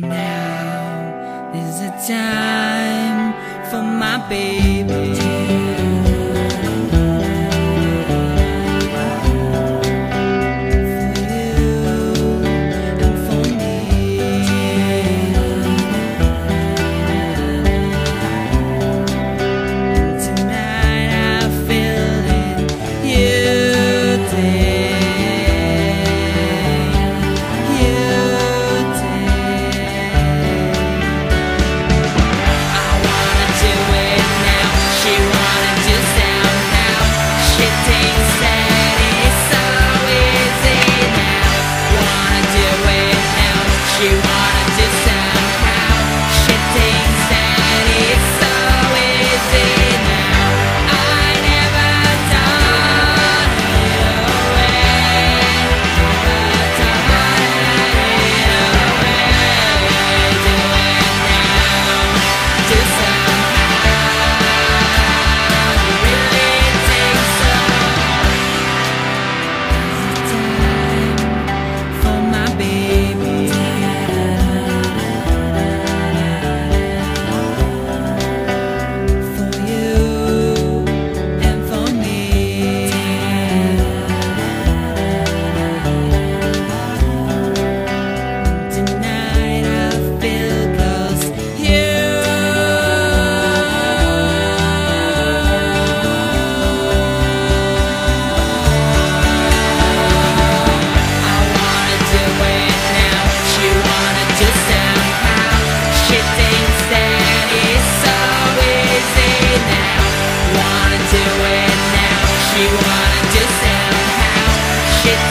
Now is the time for my baby.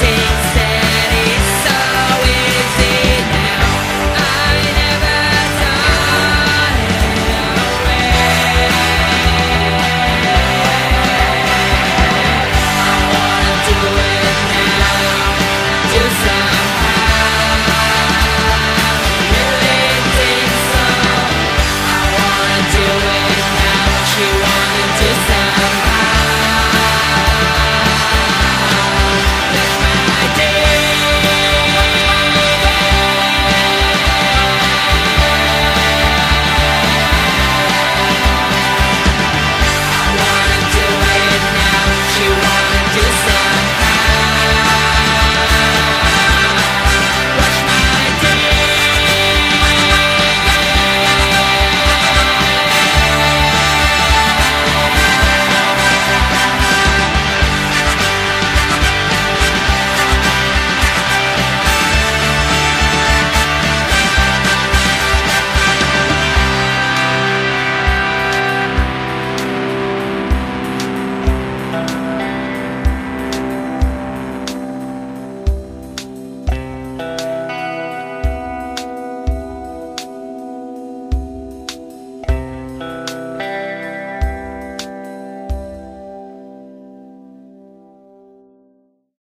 waiting